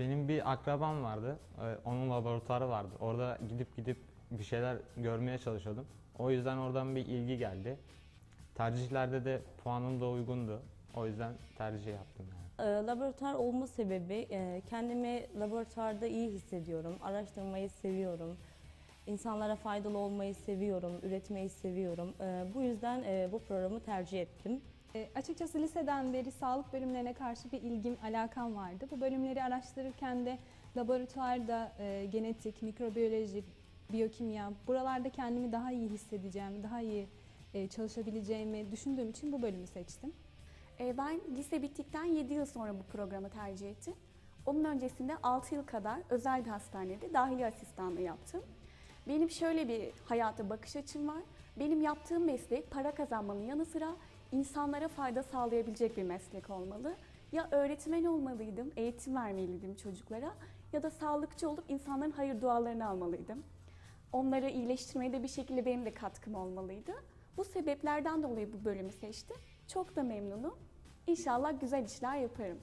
Benim bir akrabam vardı. Ee, Onun laboratuvarı vardı. Orada gidip gidip bir şeyler görmeye çalışıyordum. O yüzden oradan bir ilgi geldi. Tercihlerde de puanım da uygundu. O yüzden tercih yaptım yani. Ee, Laboratuvar olma sebebi e, kendimi laboratuvarda iyi hissediyorum. Araştırmayı seviyorum. İnsanlara faydalı olmayı seviyorum, üretmeyi seviyorum. Ee, Bu yüzden e, bu programı tercih ettim. E, açıkçası liseden beri sağlık bölümlerine karşı bir ilgim, alakam vardı. Bu bölümleri araştırırken de laboratuvarda e, genetik, mikrobiyoloji, biyokimya buralarda kendimi daha iyi hissedeceğimi, daha iyi e, çalışabileceğimi düşündüğüm için bu bölümü seçtim. Ee, Ben lise bittikten 7 yıl sonra bu programı tercih ettim. Onun öncesinde 6 yıl kadar özel bir hastanede dahiliye asistanlığı yaptım. Benim şöyle bir hayata bakış açım var. Benim yaptığım meslek para kazanmanın yanı sıra insanlara fayda sağlayabilecek bir meslek olmalı. Ya öğretmen olmalıydım, eğitim vermeliydim çocuklara ya da sağlıkçı olup insanların hayır dualarını almalıydım. Onları iyileştirmeye de bir şekilde benim de katkım olmalıydı. Bu sebeplerden dolayı bu bölümü seçtim. Çok da memnunum. İnşallah güzel işler yaparım.